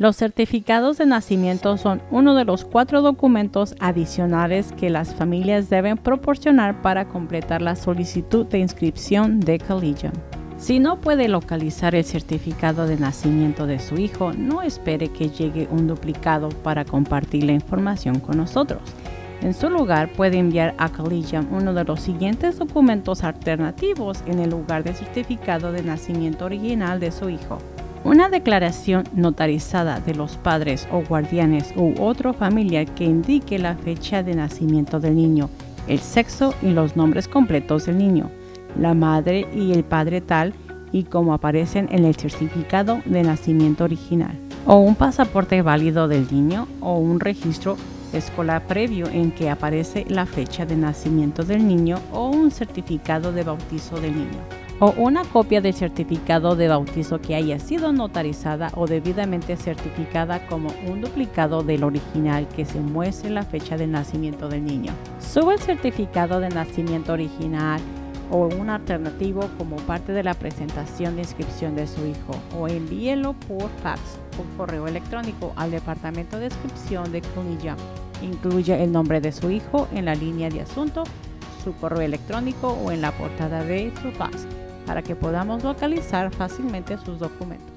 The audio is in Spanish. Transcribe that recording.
Los certificados de nacimiento son uno de los cuatro documentos adicionales que las familias deben proporcionar para completar la solicitud de inscripción de Collegium. Si no puede localizar el certificado de nacimiento de su hijo, no espere que llegue un duplicado para compartir la información con nosotros. En su lugar, puede enviar a Collegium uno de los siguientes documentos alternativos en el lugar del certificado de nacimiento original de su hijo una declaración notarizada de los padres o guardianes u otro familiar que indique la fecha de nacimiento del niño, el sexo y los nombres completos del niño, la madre y el padre tal y como aparecen en el certificado de nacimiento original, o un pasaporte válido del niño o un registro escolar previo en que aparece la fecha de nacimiento del niño o un certificado de bautizo del niño o una copia del certificado de bautizo que haya sido notarizada o debidamente certificada como un duplicado del original que se muestre la fecha de nacimiento del niño. Sube el certificado de nacimiento original o un alternativo como parte de la presentación de inscripción de su hijo o envíelo por fax correo electrónico al departamento de inscripción de Cunilla. Incluye el nombre de su hijo en la línea de asunto, su correo electrónico o en la portada de su fax para que podamos localizar fácilmente sus documentos.